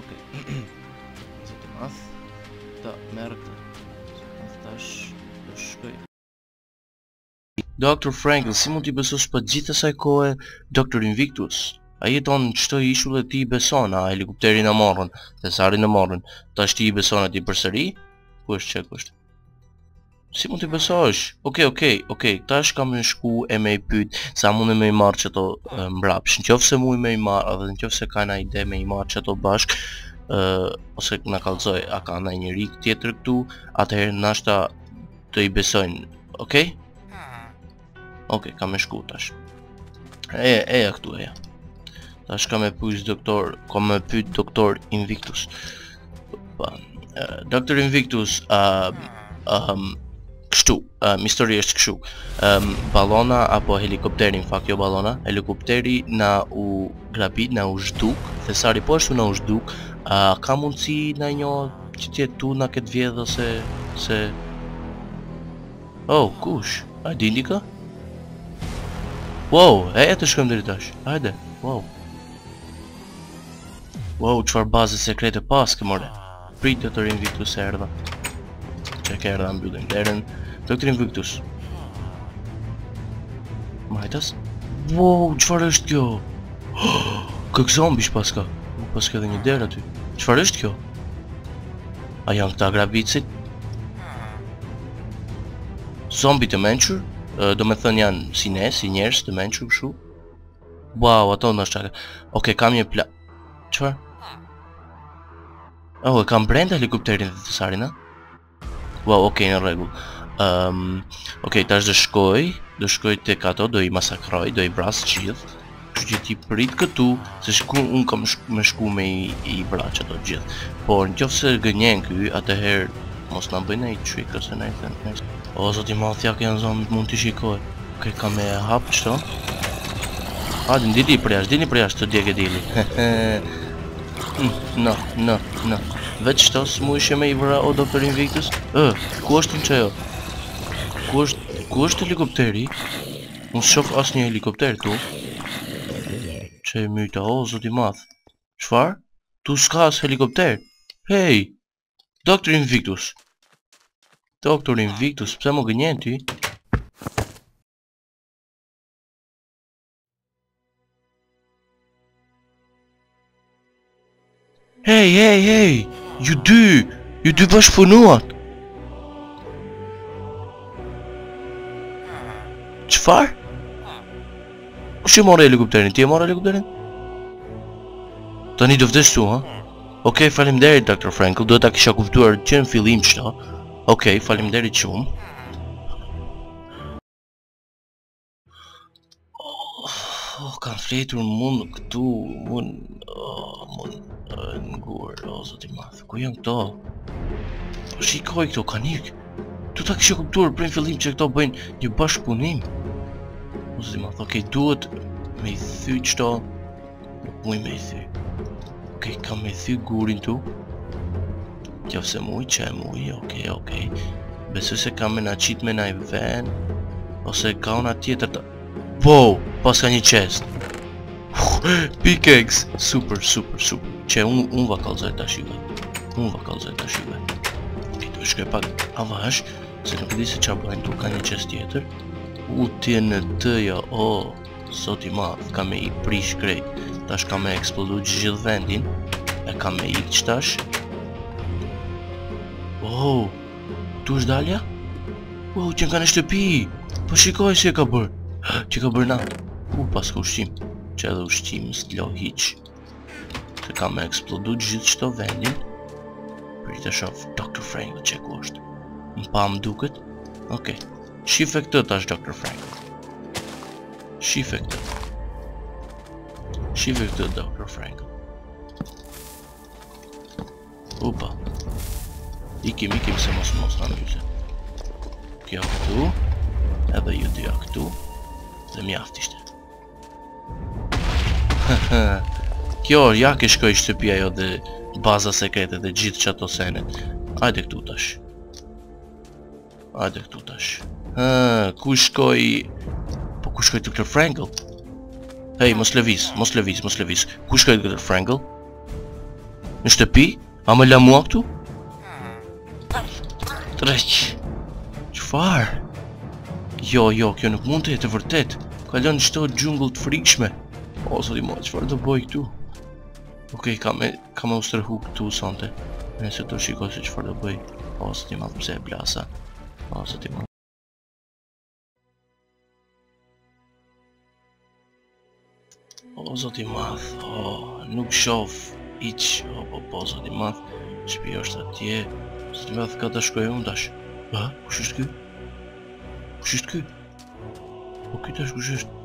Ok. O zot i madh, ta marr këtë. Tash të shkoj. Dr. Frankel, si mund t'i besosh pas gjithë asaj kohë Dr. Invictus? A jeton në këto ishuj dhe ti i beson, a helikopterin na morën, thesarin na morën, tash ti i beson atij përsëri? Kush është ky, kush është? Si mund t'i besosh? Okej, okej, okej, tash kam me shku e me i pyt se a mundem me i marrë qato mbrapsht. Në qoftë se muj me i marrë, dhe në qoftë se ka naj ide me i marrë qato bashk, uh, ose na kallzon, a ka naj njeri tjetër këtu, atëherë nashta do i besojnë, okej? Ok, kam me shku tash E, e, e, këtu e Tash kam me pyt doktor Kam me pyt doktor Invictus po, uh, Doktor Invictus uh, um, Kështu, uh, misteri është kështu um, Balona apo helikopteri Në fakt jo balona Helikopteri na u grabit, na u zhduk Thesari po ashtu na u zhduk uh, Ka mundësi naj njeri tjetër të na ketë vjedhë ose Se Oh, kush? A di diçka? Wow, e e të shkojmë te dera tash, hajde, wow Wow, çfarë baze sekrete paske more Prit doktor Invictus erdha Qe ku erdha mbylle Derën doktor Invictus Majtas Wow, çfarë është kjo Kaq zombish paska Nuk paska edhe një derë aty Çfarë është kjo A janë këta grabitësit Zombi të mençur, domethënë janë si ne, si njerëz të mençur kështu Wow, ato në shqaka Oke, kam një pla... Çfarë? Oh, e kanë brenda helikopterin dhe thesarin, a? Wow, oke, në rregull um, Oke, tash do shkoj Do shkoj tek ato, do i masakroj, do i vras gjithë Kështu që ti prit këtu, se shku unë kam me shku, me shku me i, i vra qato gjithë. Por në qoftë se gënjen ky, atëherë mos na bën naj trick ose naj sen. O, zot i madh ja ku janë zombi, mund t'i shikoj. Okej kam me hapë qëto? A, dilni dilni përjashtë, dilni përjashtë t'ju djegë dielli. No, no, no. Vetë qëto s'mujshe me i vra o doktor Invictus? Ë, ku është qajo? Ku është, ku është helikopteri? Nuk shof asnjë helikopter ktu Qe e myta o zot i madh Çfarë? Ktu s'ka as helikopter Hej Doktor Invictus Doktor Invictus Pse më gënjen ti? Hej, hej, hej, ju dy, ju dy bashkëpunuat. Çfarë? Ku e morri helikopterin? Ti e morri helikopterin? Tani do vdes këtu, ha? Ok, faleminderit, Dr. Frankel, duhet ta kisha kuptuar që në fillim qëto. Ok, faleminderit shumë. Oh, kam fjetur mund këtu, mund, oh, mund, në gurë, oh, zot i madh, ku janë këto? Po shikoj këto, kanë ikë, duhet ta kisha kuptuar prej në fillim që këto bëjnë një bashkëpunim? O, zot i madh, okej, duhet me i thy qëto, Nuk muj me i thy. Okej, okay, kam me i thy gurin këtu. Qoftë se muj, që e muj, okej, okay, okej. Okay. Besu se kam me na qit me na i ven. Ose ka ona tjetër të... Wow, paska një chest. Pickaxe, super, super, super. Që unë jau kallzoj tash juve. Unë jau kallzoj tash juve. Këtu do shkoj pak avash, se nuk di se ça bëhet këtu, ka një chest tjetër. U tjenë të jo, oh. Zot i madh, kam me i prish krejt Tash kam me eksplodu gjithë vendin E kam me ik qëtash Oh, këtu është dalja? Oh, qenka në shtëpi Po shikoje si e ka bërë Çka ka bërë na U paska ushqim Që edhe ushqim së të lo hiq Se kam me eksplodu gjithë qëto vendin Prit të shof Dr. Frankel që ku është Më pa më duket Ok Shife këtë tash Dr. Frank Shife këtë Shife këtë Dr. Frank Upa Ikim ikim se mos mos na njeh se Kjo këtu Edhe ju dyja këtu Dhe mjaft ishte Kjo ja, ku shkoi shtëpia jote dhe baza sekrete dhe gjithë qato senet Ajde këtu tash Ajde këtu tash Ku shkoi Po ku shkoi Dr. Frankel Hej, mos lëviz, mos lëviz, mos lëviz Ku shkoi Dr. Frankel Në shtëpi A më la mua këtu? Dreq Çfarë? Jo, jo, kjo nuk mund të jetë vërtet M'ka lon në qëto xhungël të frikshme O, zot i madh, çfarë do boj këtu? Ok, kam me, kam me u strehu këtu sonte Nesër do shikoj se çfarë do boj O, zot i madh, pse e plasa O, zot i madh O zot i madh, o nuk shof hiç, o po po zot i madh, shpi është atje, zot i madh ka të shkoj unë tash. Ha, kush është ky? Kush është ky? Po ky tash kush është?